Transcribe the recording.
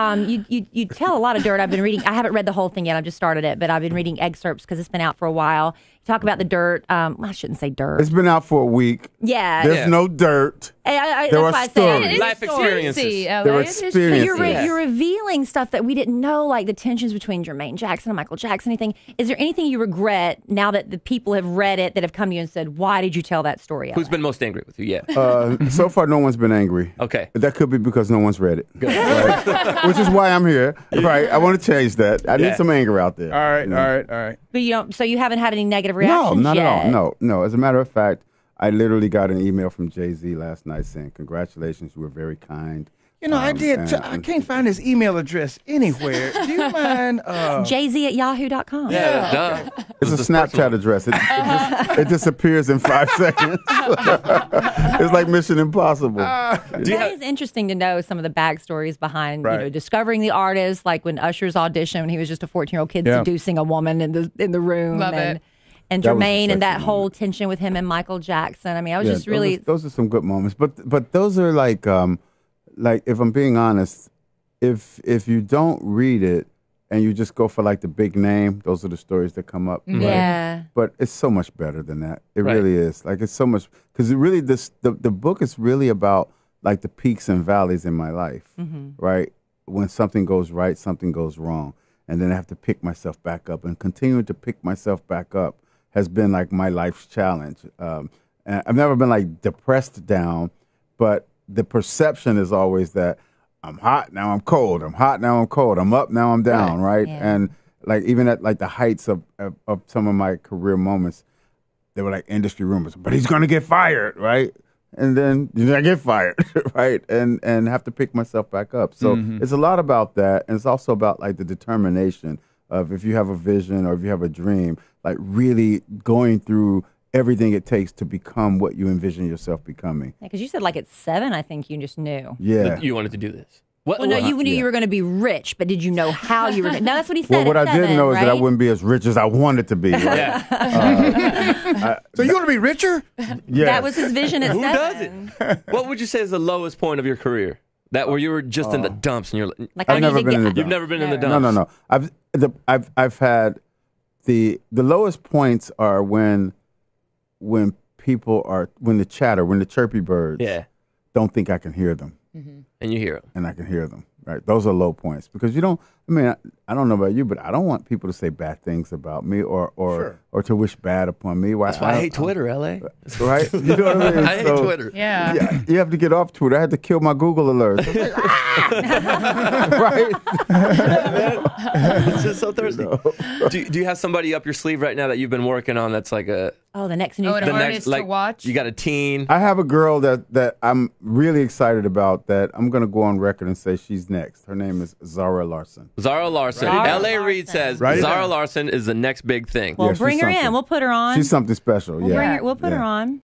um, you, you you tell a lot of dirt. I've been reading. I haven't read the whole thing yet. I've just started it, but I've been reading excerpts because it's been out for a while. You talk about the dirt. Um, I shouldn't say dirt. It's been out for a week. yeah, There's Yeah. no dirt. I- I- There that's are why I said stories. it is Life experiences. There are it is true. But experiences. you're, re- Yeah. you're revealing stuff that we didn't know, like the tensions between Jermaine Jackson and Michael Jackson. Anything? Is there anything you regret now that the people have read it that have come to you and said, "Why did you tell that story?" Who's been most angry with you? Yeah. Uh, so far, no one's been angry. Okay. That could be because no one's read it. Right? Which is why I'm here. Right. I want to change that. I Yeah. need some anger out there. All right, you know? all right, all right. But you don't. So you haven't had any negative reactions? No, reactions not yet. at all. No, no. As a matter of fact, I literally got an email from Jay Z last night saying, "Congratulations, you were very kind." You know, I Um, did. and- T- I can't find his email address anywhere. Do you mind? Uh, Jay-Z at yahoo.com. Yeah, duh. It's a Snapchat address. It, it, dis- it disappears in five seconds. it's like Mission Impossible. Do you That have, is interesting to know some of the backstories behind you know discovering the artist, like when Usher's audition when he was just a fourteen year old kid Yeah. seducing a woman in the in the room, Love and it. and That Jermaine and that moment. whole tension with him and Michael Jackson. I mean, I was Yeah, just those really are- those are some good moments. But but those are like um like if I'm being honest, if if you don't read it and you just go for like the big name, those are the stories that come up. right? yeah. But it's so much better than that. It Right. really is. Like it's so much because it really this the the book is really about like the peaks and valleys in my life, right? When something goes right, something goes wrong, and then I have to pick myself back up and continuing to pick myself back up has been like my life's challenge. Um, and I've never been like depressed down, but the perception is always that I'm hot now I'm cold. I'm hot now I'm cold. I'm up now I'm down, right? Yeah. And like even at like the heights of, of of some of my career moments, they were like industry rumors, but he's gonna get fired, right? And then you know, I get fired, right? And and have to pick myself back up. So mm-hmm. it's a lot about that, and it's also about like the determination of if you have a vision or if you have a dream, like really going through everything it takes to become what you envision yourself becoming. Because you said like at seven, I think you just knew. Yeah. you wanted to do this? What, Well, no, what- you knew yeah. you were going to be rich, but did you know how you were? Gonna, no, that's what he said. well, what at I didn't seven, know is that I wouldn't be as rich as I wanted to be. Right? yeah. Uh, so you want to be richer? Yeah. That was his vision at Who seven. does it? what would you say is the lowest point of your career? That where you were just in the uh, dumps and you're like, Like I I've need never been get, in the you've dumps. never been in the No. dumps. No, no, no. I've the, I've I've had the the lowest points are when when people are when the chatter when the chirpy birds Yeah, don't think I can hear them and you hear them. and I can hear them. Right, those are low points because you don't. I mean, I, I don't know about you, but I don't want people to say bad things about me or or Sure. or to wish bad upon me. Why, That's why I hate Twitter, LA. Right? You know what I mean? I hate Twitter. Yeah. Yeah, you have to get off Twitter. I had to kill my Google alerts. Like, "Ah!" right? It's just so thirsty. do, do you have somebody up your sleeve right now that you've been working on that's like a oh, the next new Oh, an the artist next to watch? you got a teen? I have a girl that that I'm really excited about. That I'm going to go on record and say she's next. Her name is Zara Larsson. Zara Larsson. Zara LA Reid Larsson. says Write it Zara down. Larsson is the next big thing. Well, Yeah, bring her in. We'll put her on. She's something special. We'll, yeah, bring her, we'll put her on.